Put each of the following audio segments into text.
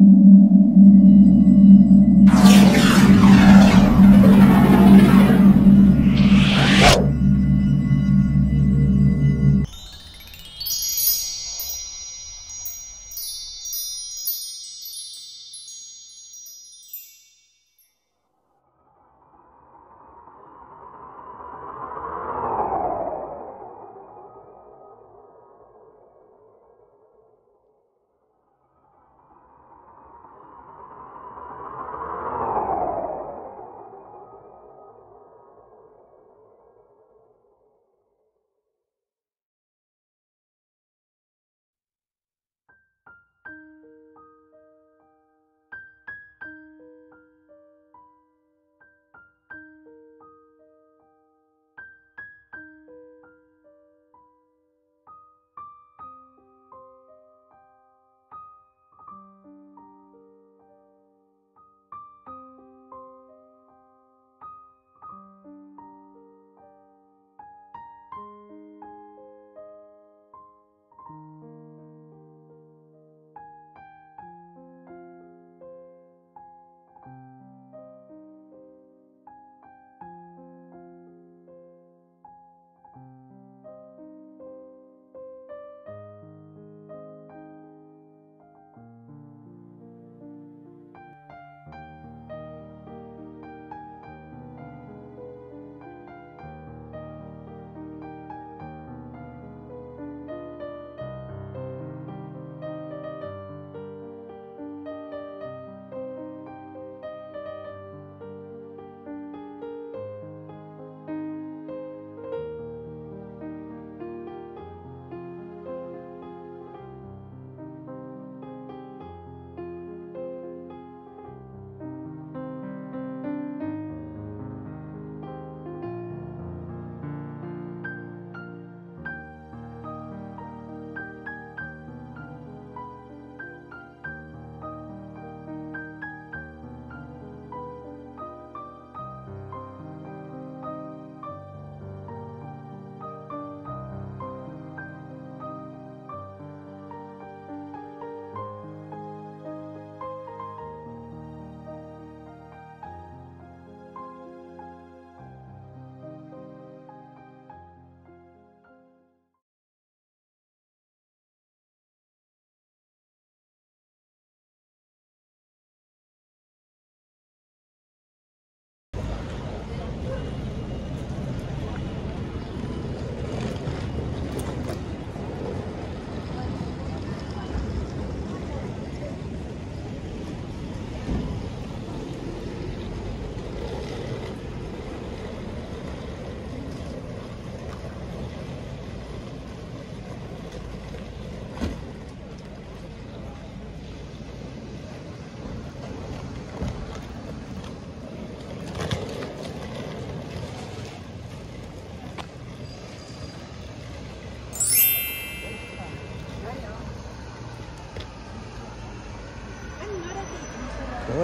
Go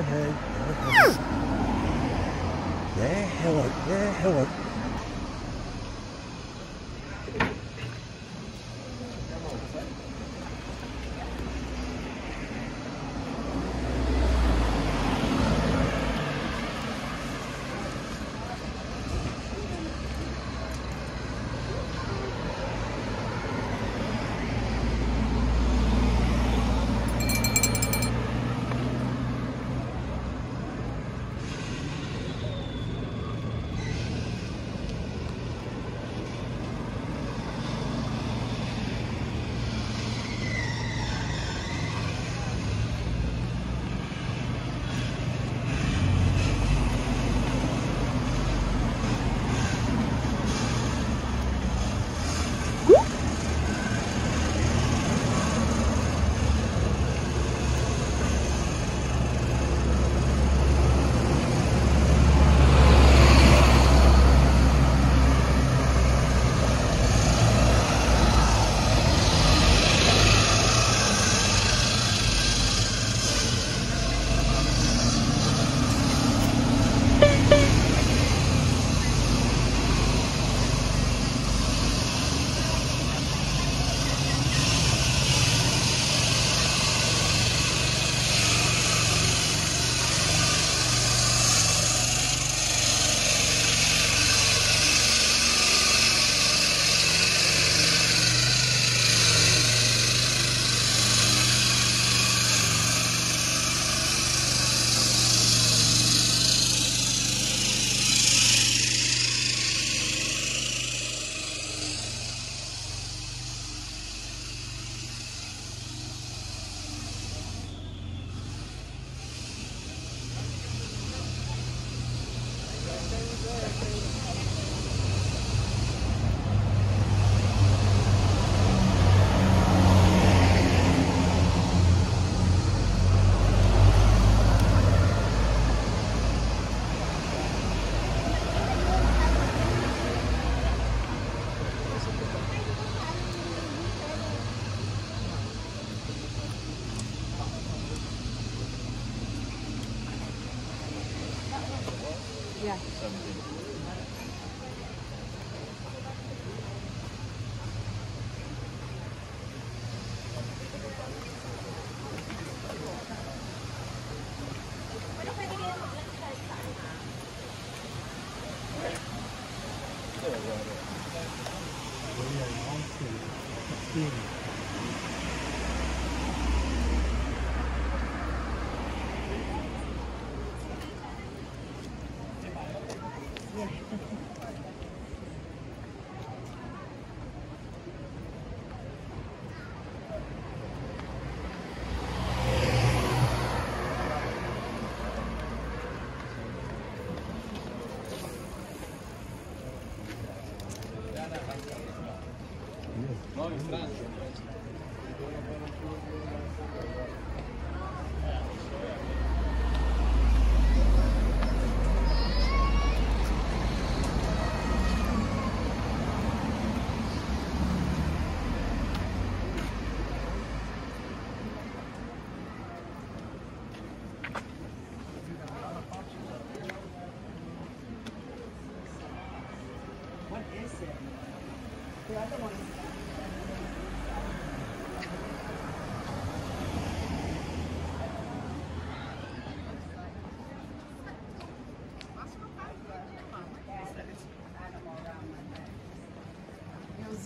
ahead. Go ahead. Yeah, hello. Yeah, hello.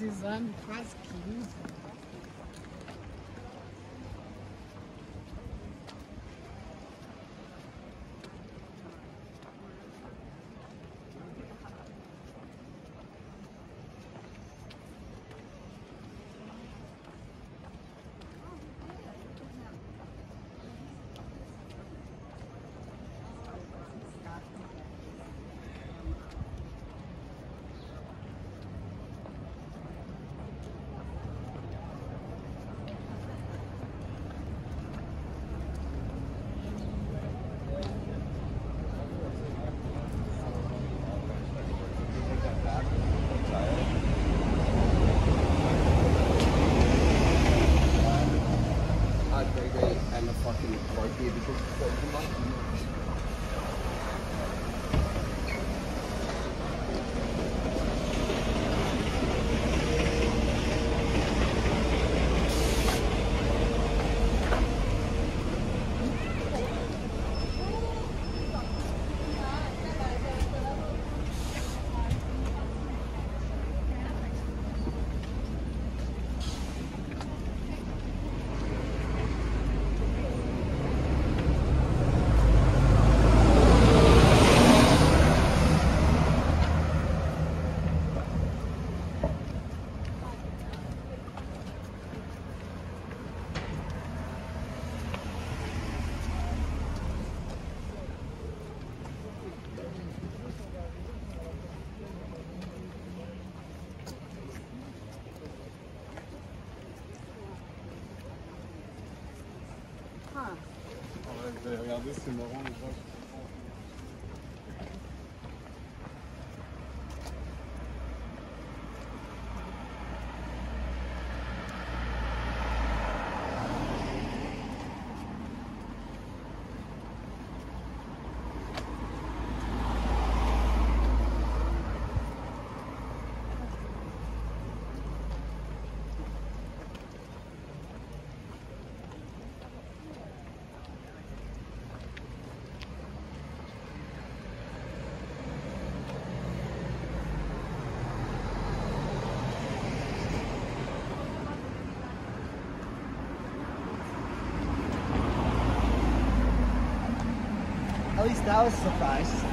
exame quase yedi. Çok güzel. least that was a surprise.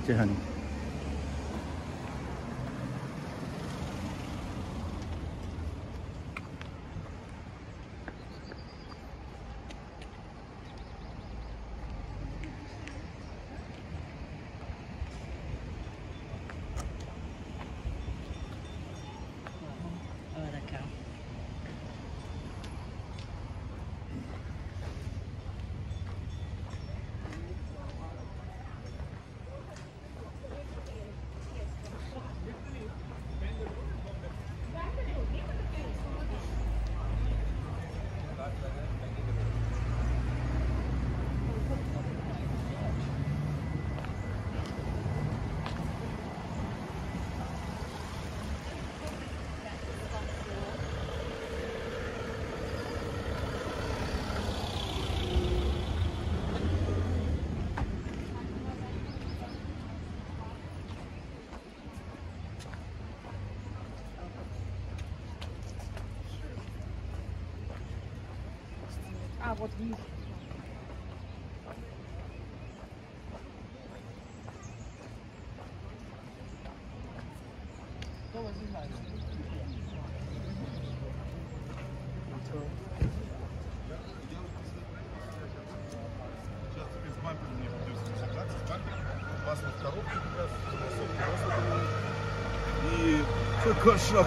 Watch it, вот вниз. Кто вас знает? Сейчас теперь с мне придется собраться, с бампером, масло в коробке как и все, кошак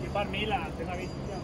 Llevar mila, tenga visto.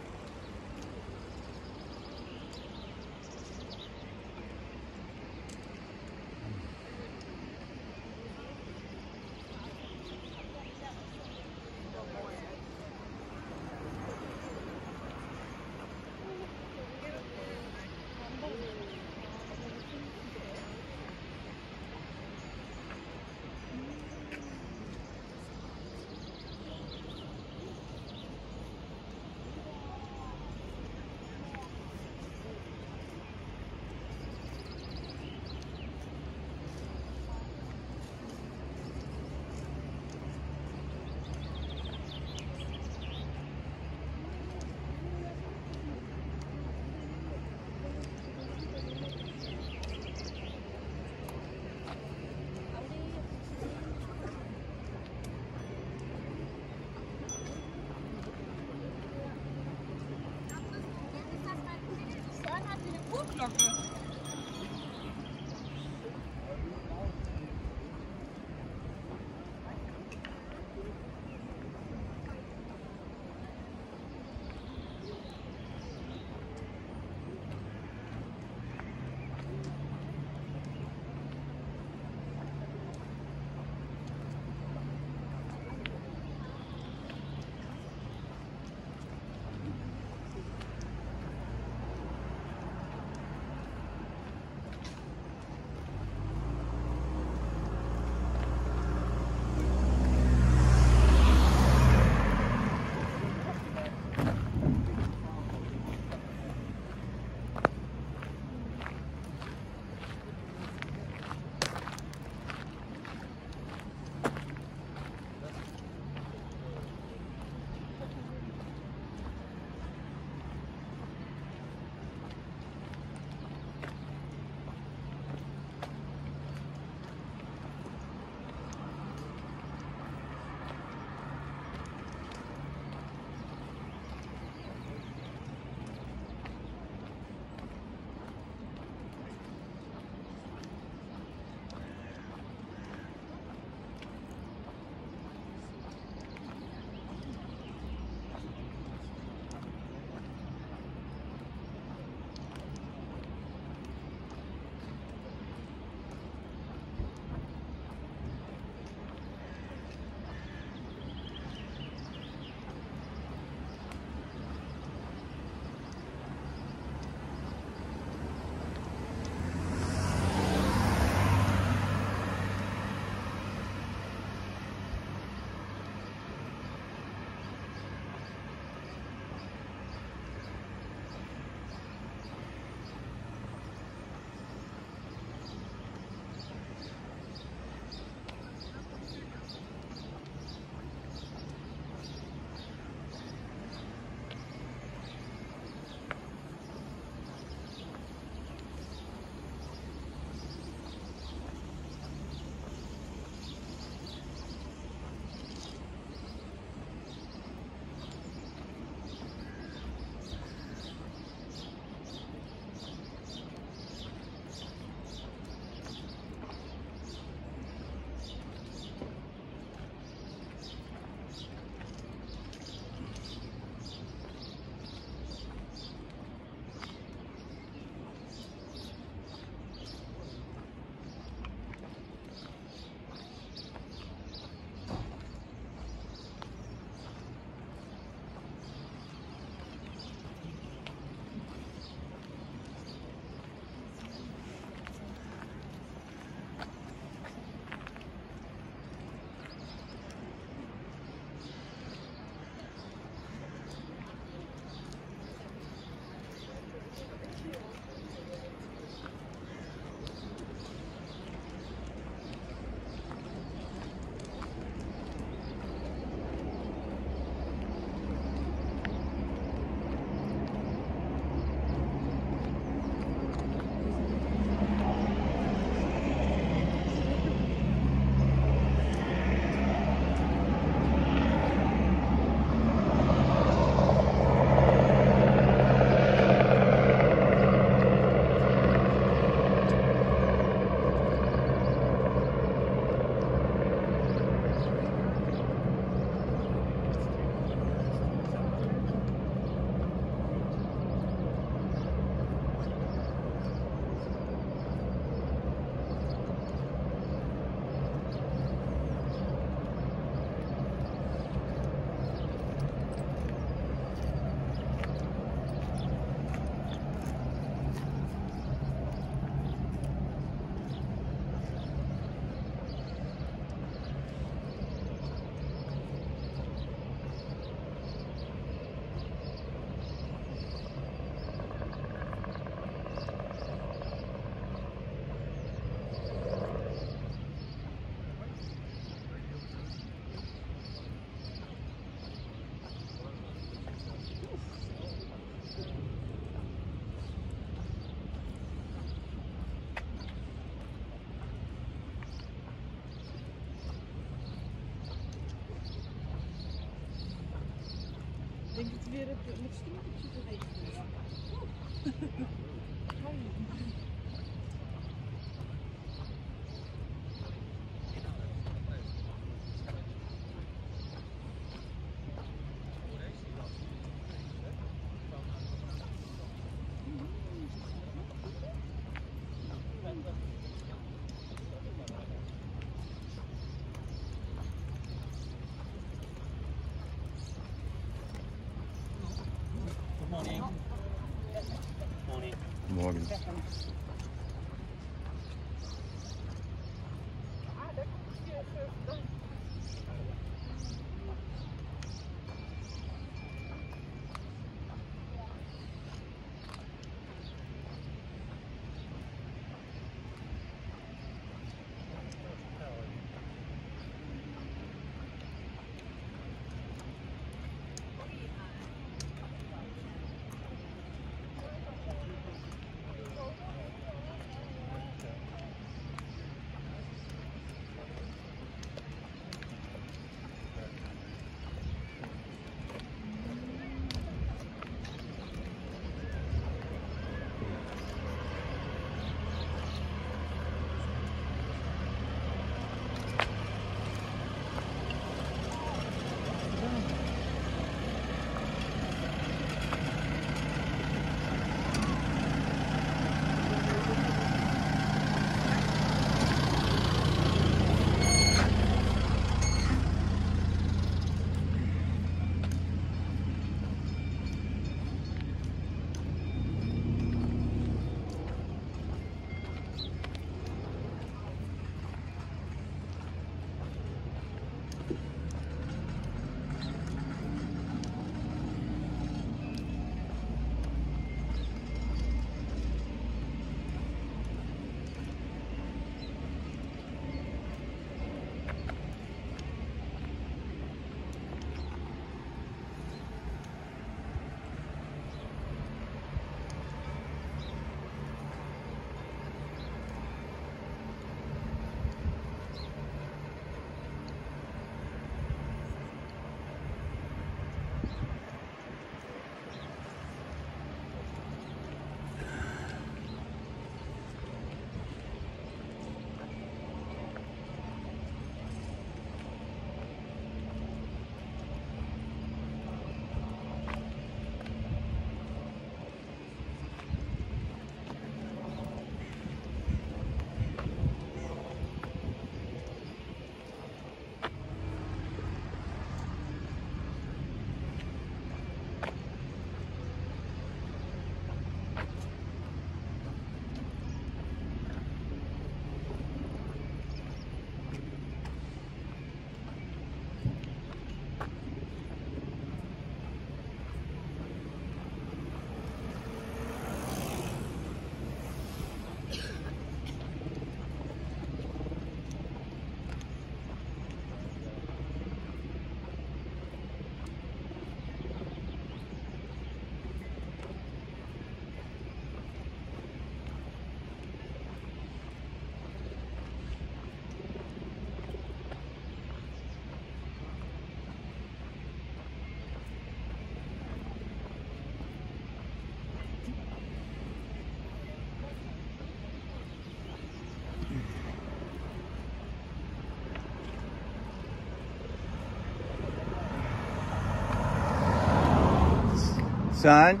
Son?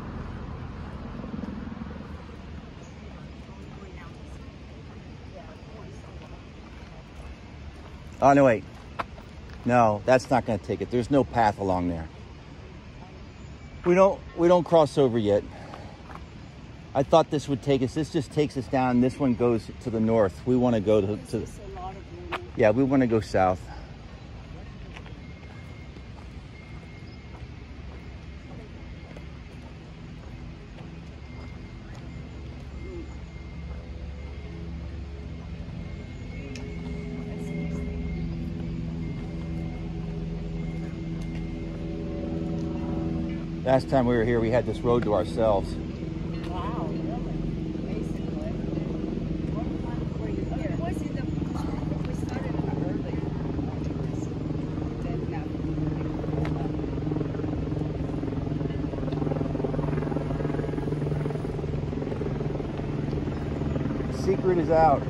Oh, no, wait. No, that's not going to take it. There's no path along there. We don't we don't cross over yet. I thought this would take us. This just takes us down. This one goes to the north. We want to go to, to yeah. We want to go south. Last time we were here, we had this road to ourselves. Wow, really? Basically. We started. Secret is out.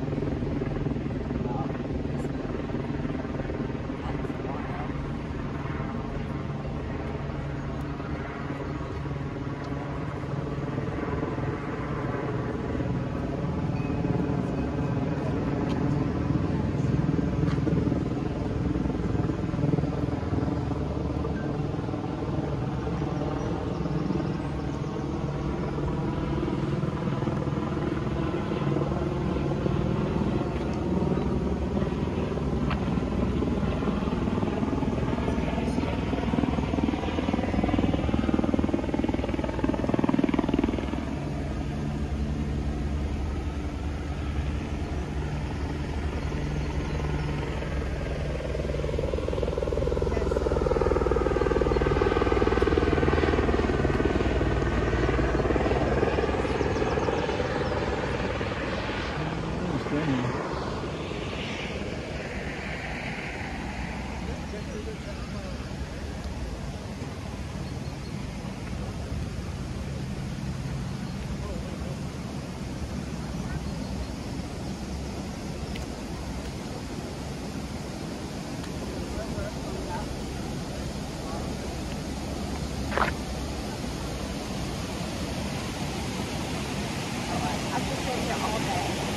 I could sit here all day.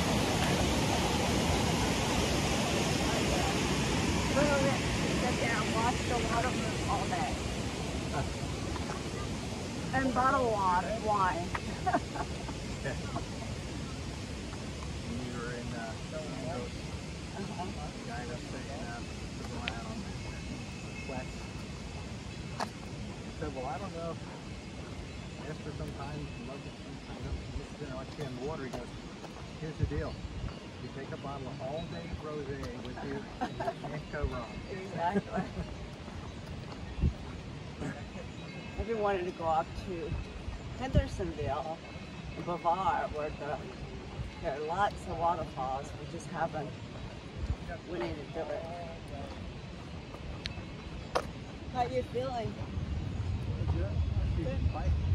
And watch the water all day. And bottle water, wine. wanted to go up to Hendersonville and Brevard where the, there are lots of waterfalls. We just haven't went in and it. How you feeling? Good.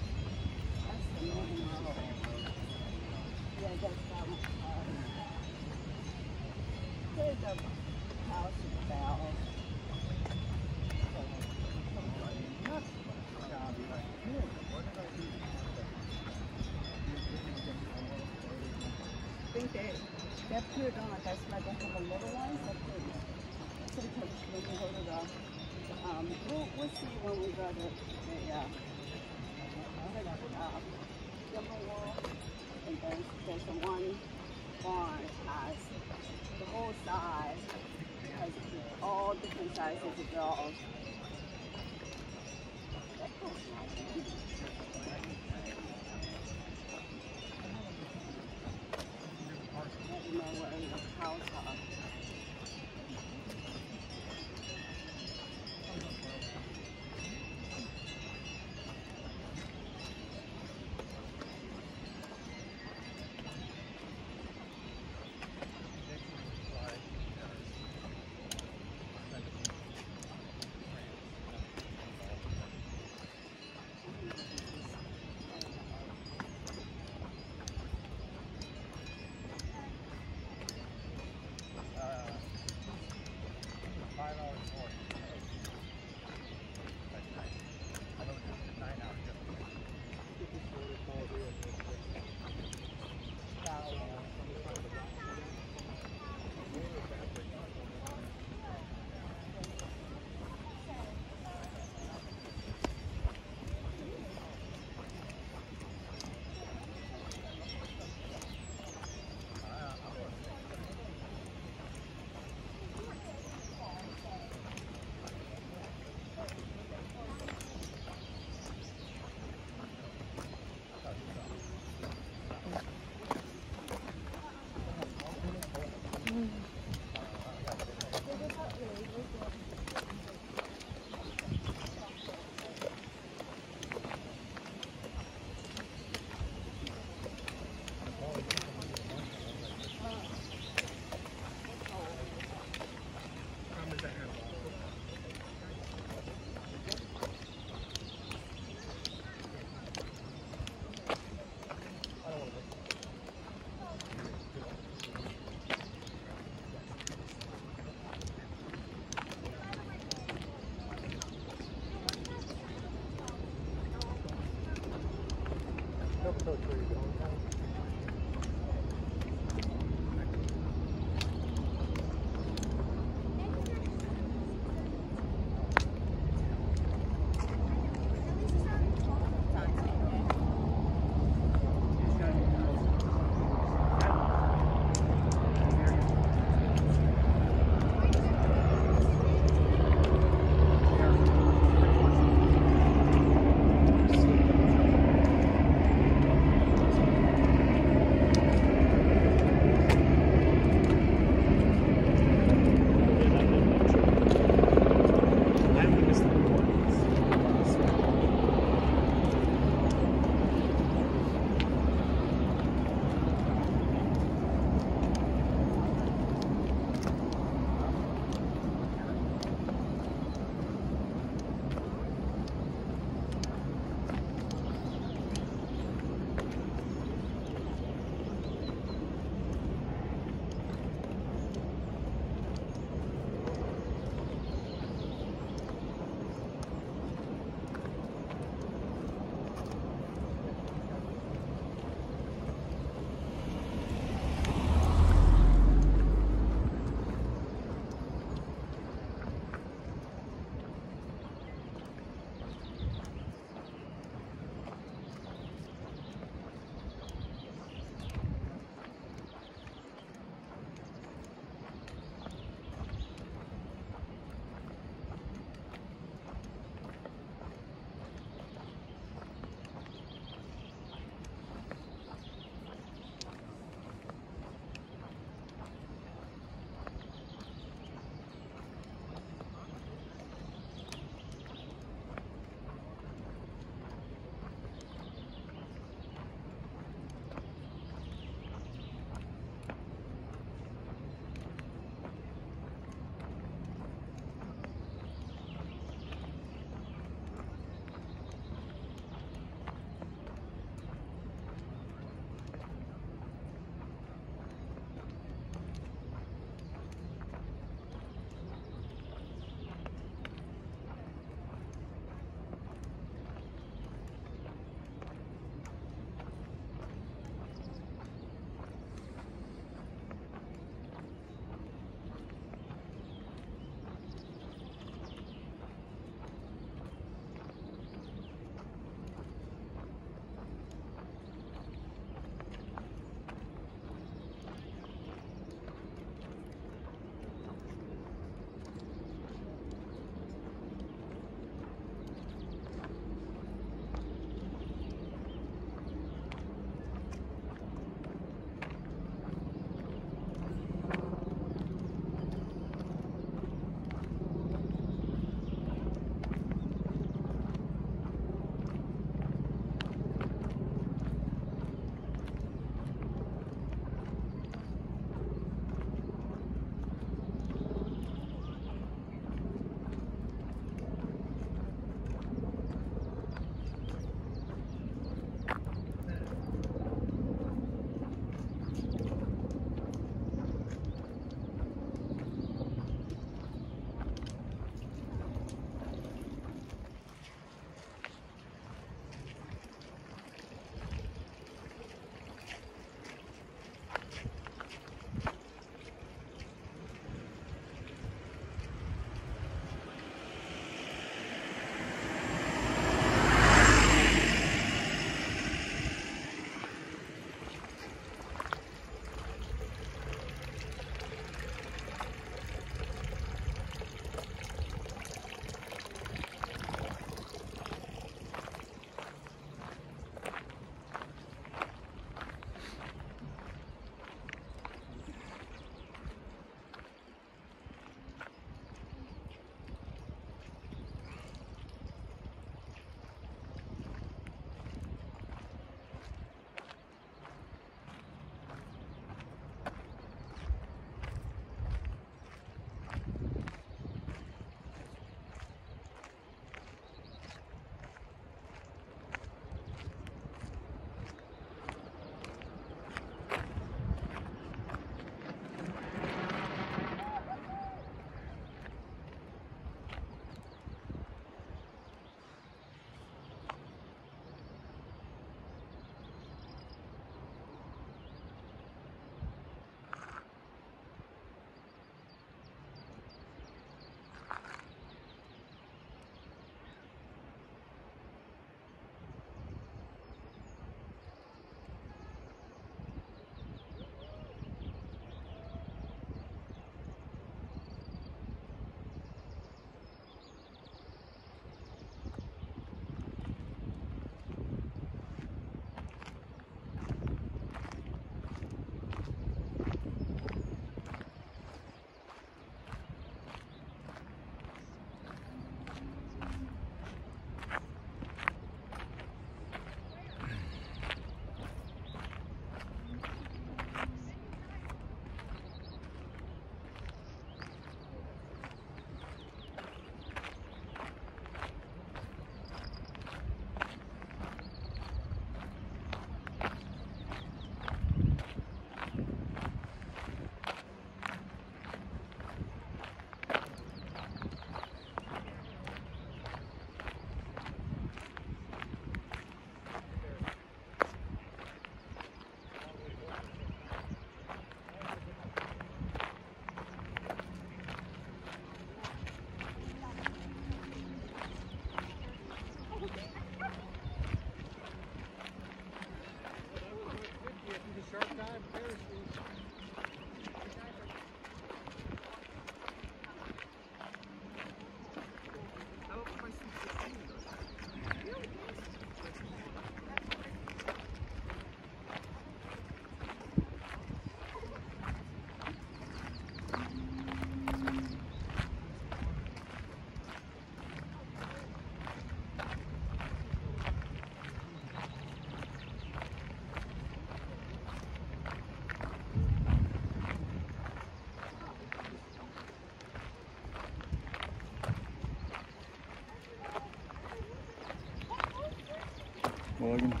Logan.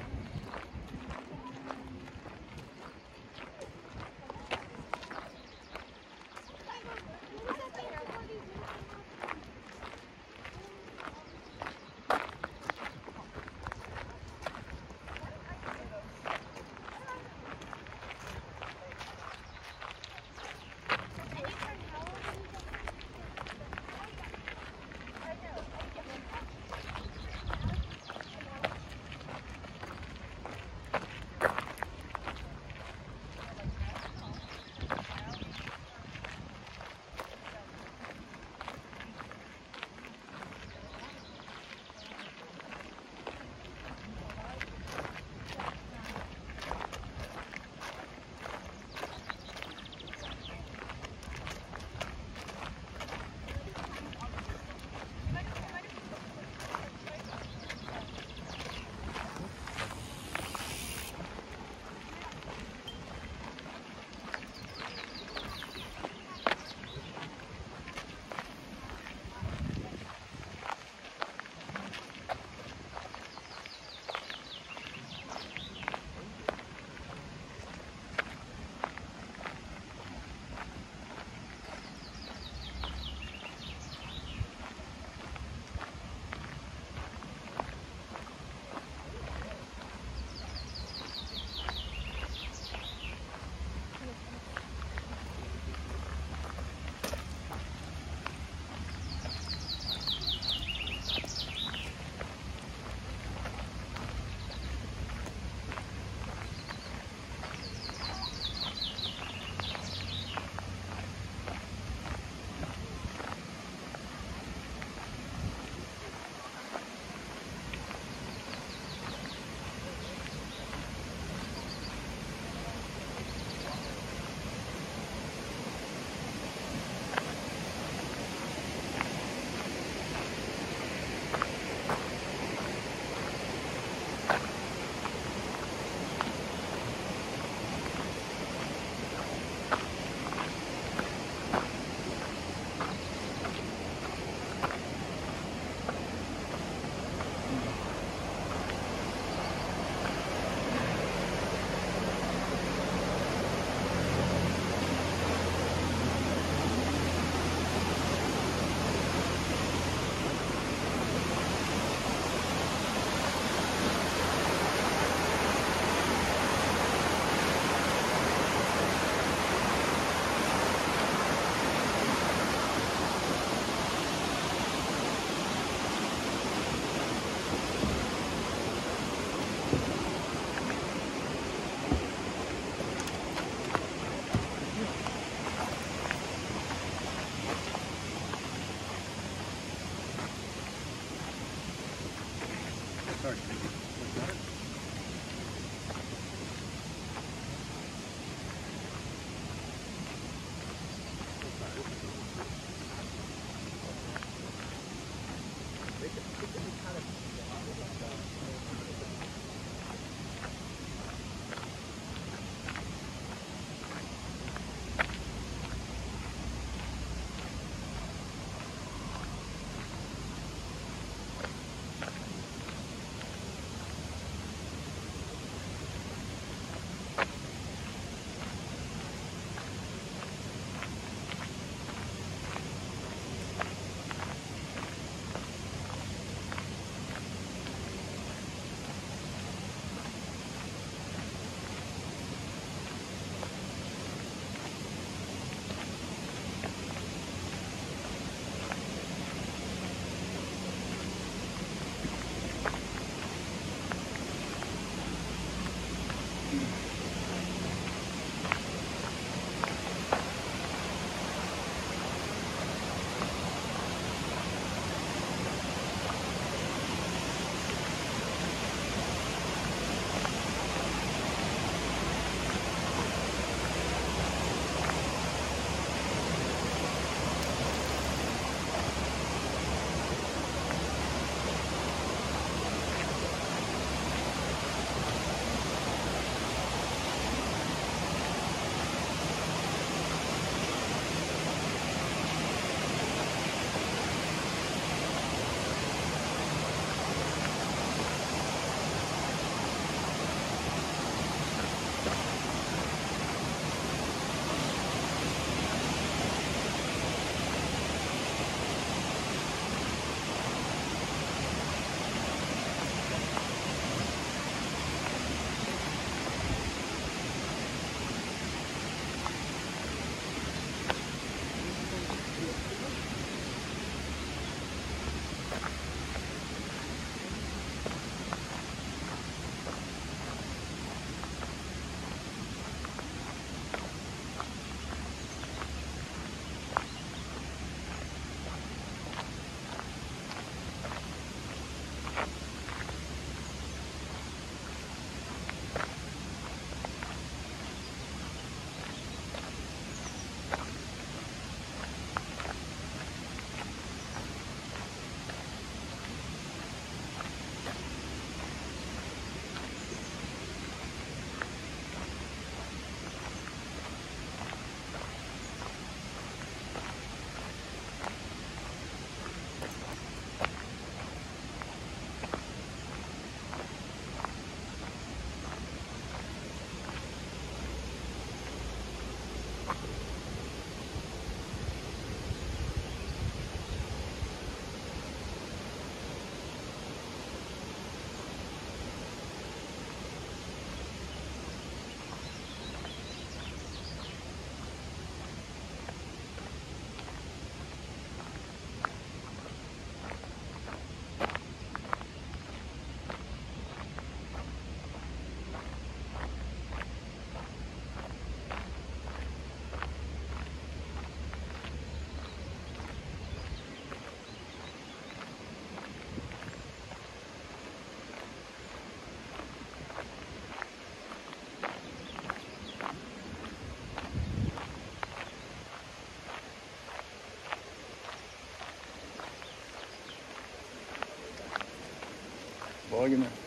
Bogner.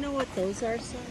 Know what those are, son?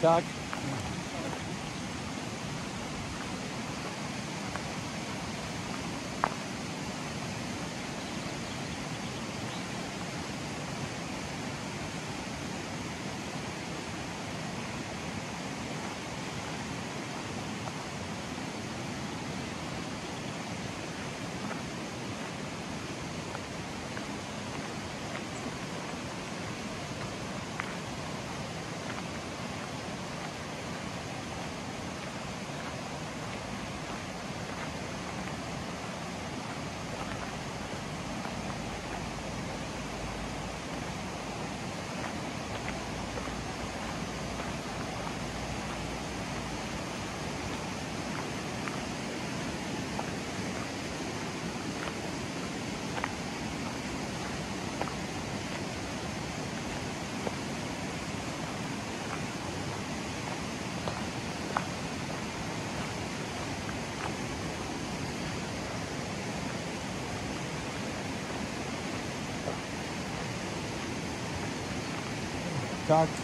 Doc? Doc?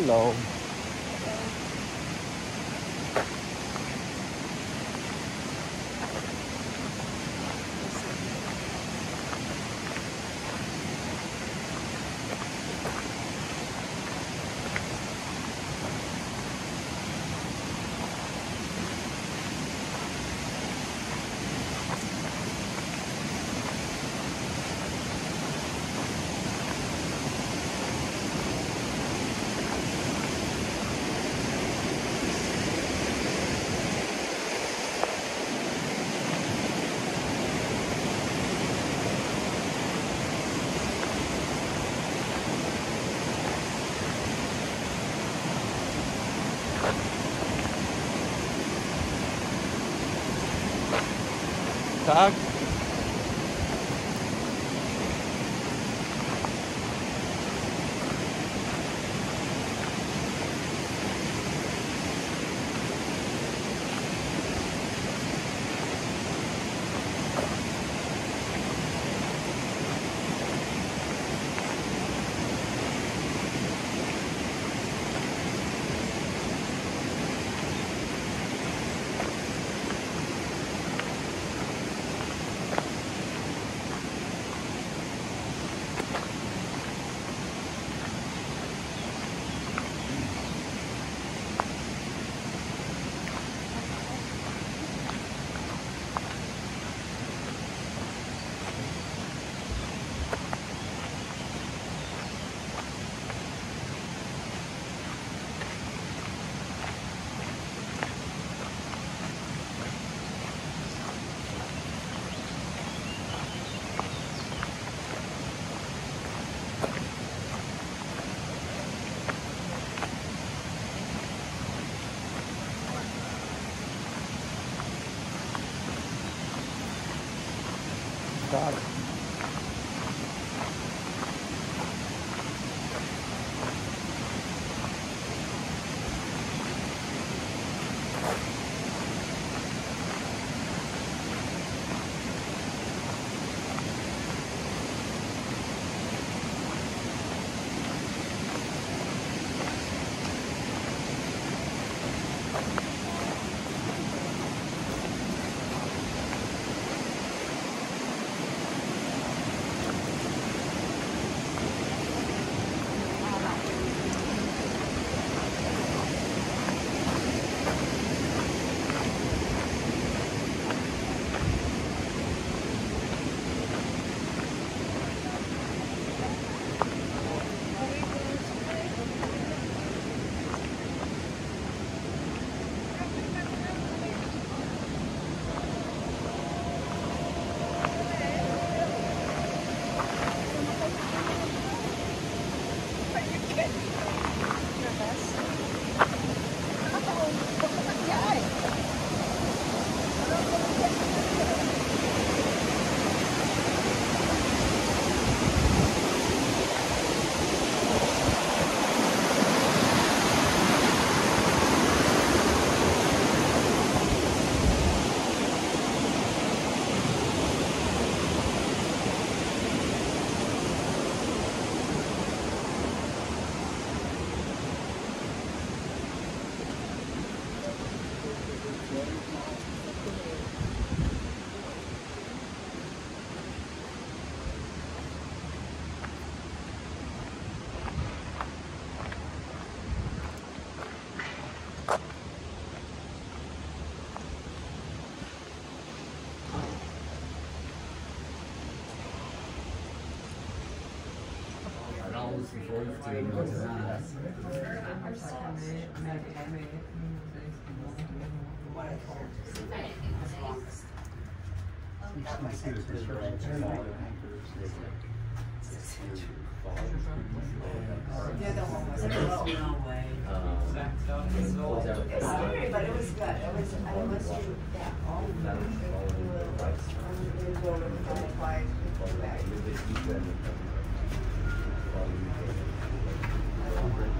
Hello. так. But it was good. It was, I all Cäsar hat einen Ja, aber auch nicht. Der dritte Jetzt da, das können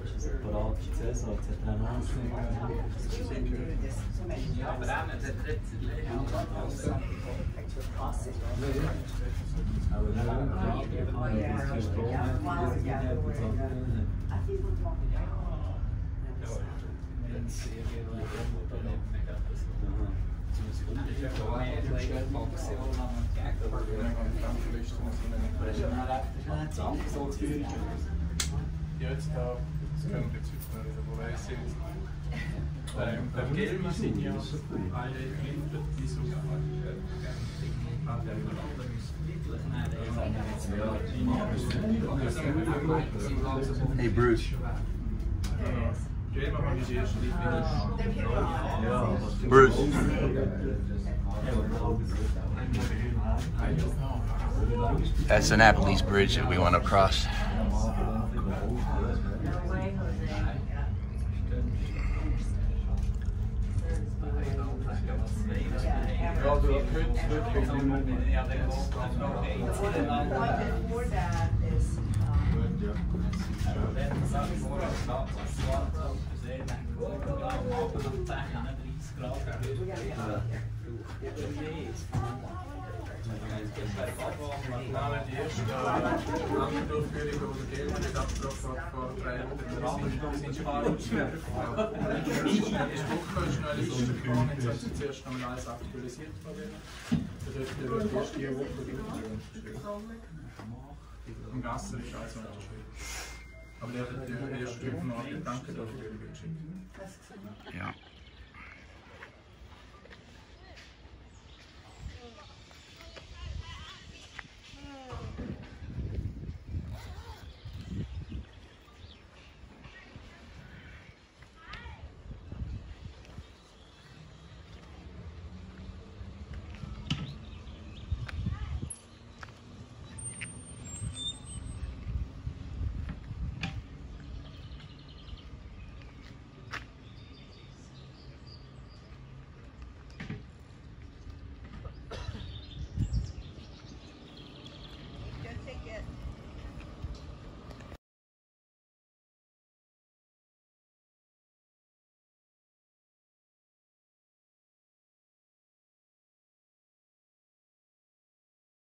Kinder, die so Hey, Bruce. Gelbe haben die erste Linie. Bruce. That's Annapolis Bridge that we went across. Ja, du könntest wirklich Before that is, Nein, die erste lange Durchführung, wo der Gelbe das abgebrochen hat vor drei Jahren, sind schon alle ausgeführt. Letzte Woche ist noch eine Liste gekommen, jetzt Im Gasser ist alles unterschrieben. Aber der hat die erste Woche noch Gedanken dafür geschickt. Ja.